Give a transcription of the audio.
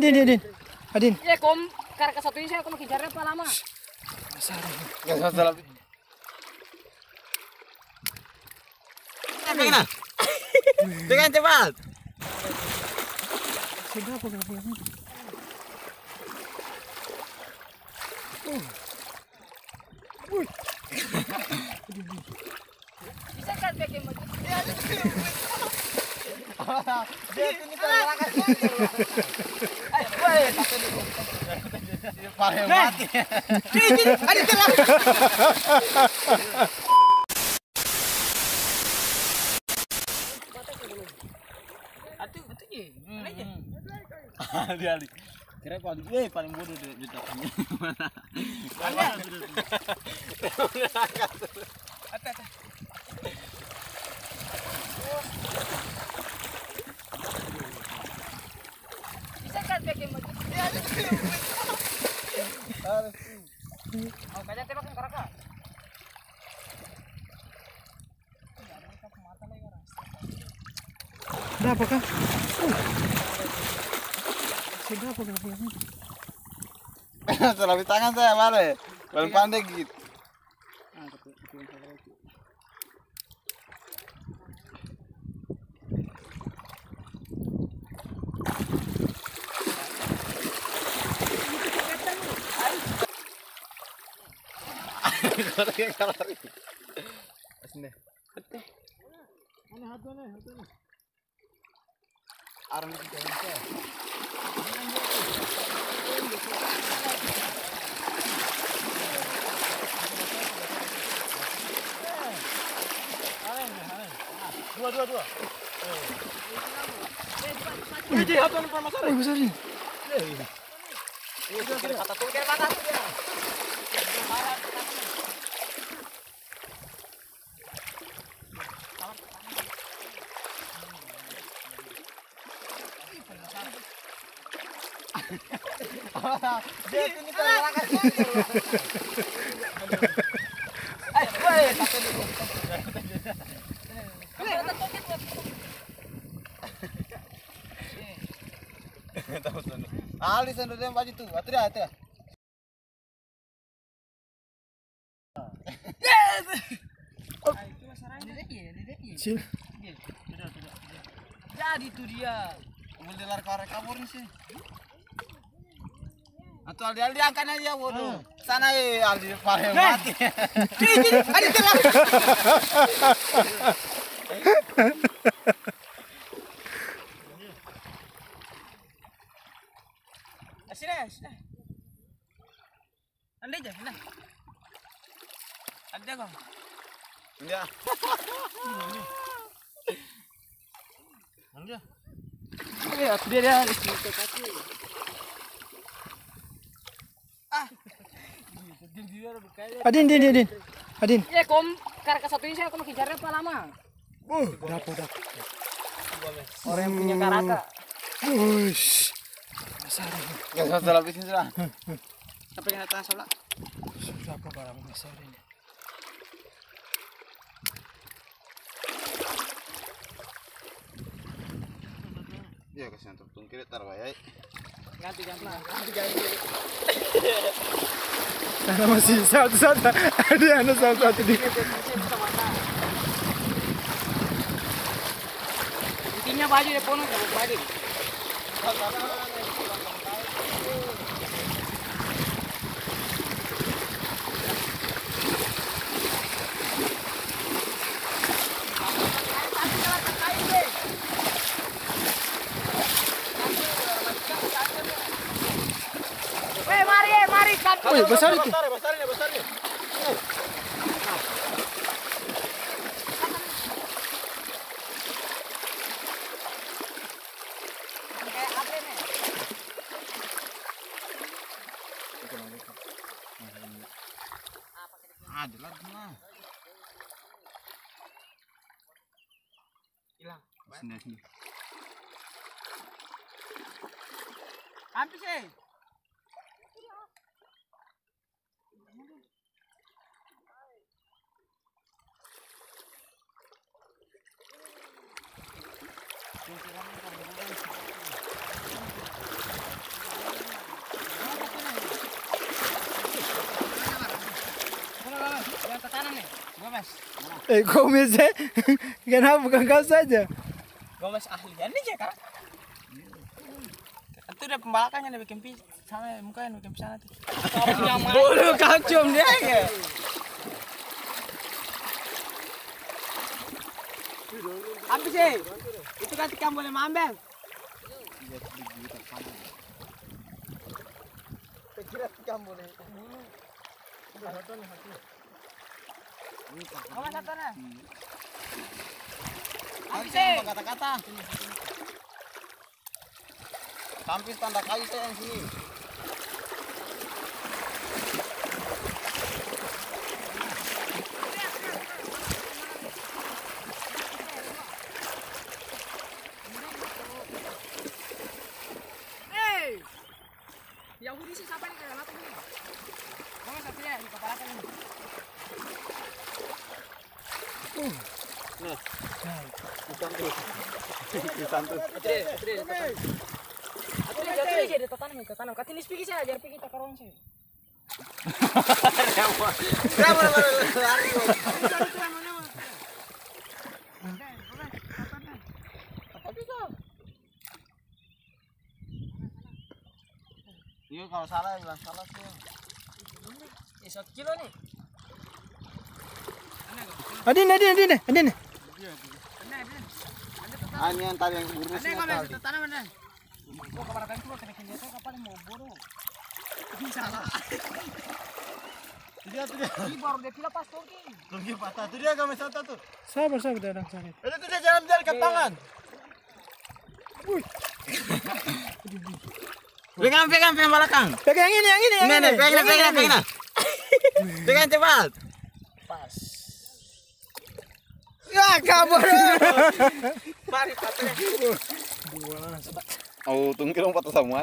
Din, din, din. Adin. Ya kom karena ke satu ini saya aku kejarnya apa lama? Gak masalah. Pegang nah. Pegang cepat. Sega apa kenapa ini? Bisa kan pakai motor? Dia ini terlalu Parah mati. Adin telah. Atuh, atuh ye. Mana ye? Dia Ali. Kira paling eh paling bodoh di taknya. Mana? Atuh, atuh. Bisa kan pakai motor? Oh, kayaknya tembak ke karaka. Ada apa kah? Sega apa kenapa ini? Arang saya. Dua, dua, dua. Wih, besar ini. Kata tuh, kira kata tuh dia. Dia ini terlalu Ali sendiri yang baju tuh, atuh dah, atuh. Sil. Jadi tuh dia. Mau dilar korek kabur nih sih. Atau Aldi Aldi angkat aja waduh. Sana eh Aldi parah mati. Adin telah. Sini, sini. Anda aja, sini. Ada kau. Ya. Eh, aku dia dia. Adin, din, din, din. Adin. Ya kom karena satu ini saya aku kejarnya apa lama? Uh, dapat, dapat. Orang yang punya karaka. Wush. Besar. Gak masalah bisnis lah. Sampai kena tangan sebelah. Sudah apa barang besar ini? Iya kasihan tuh tungkir tarwayai. Ganti ganti. Ganti ganti. Caramba, assim, salta, salta. Adriana, salta, salta. Tinha baile de pôr no carro, baile. Wih, besar itu. Besar, besar besar lah. Hilang. Sini, sini. Habis eh. Eh, kau ya? Kenapa bukan kau saja? Gomez ahli, ini ya kan? Itu udah pembalakannya yang bikin pis, sama yang bikin pisana tuh. Bulu kacum dia ya. Habis sih. Itu kan tikam boleh mambel. Kira tikam boleh. Kamu satu nih. Habis sih. Kata-kata. Kampis tanda kayu saya yang sini. Hey! Yang hudi sih siapa nih kayak apa nih? Kamu satu ya di kepala kan ini. Atre, atre, atre. Atre, atre, jadi tatanam, tatanam. Katinis pergi saya, jadi pergi tak karuan saya. Kenapa lari? Iya kalau salah bilang salah sih. Eh, satu kilo nih. Adin, Adin, Adin, Adin. Ah, ini yang tadi yang keburu Ada kalau yang tatanam ada. Oh, kabar kan tuh kena kenyataan kapan mau buru. Bisa lah. Dia tuh dia. Ini baru dia pila pas King. Tunggu patah tuh dia kami satu tuh. Sabar, sabar, dadang sakit. Itu tuh dia jangan jalan ke tangan. Pegang, pegang, pegang belakang. Pegang ini, yang ini, yang Ini, pegang, pegang, pegang. Pegang cepat. Pas. Ya, kabur. Mari patah. Oh, tunggu dong patah semua.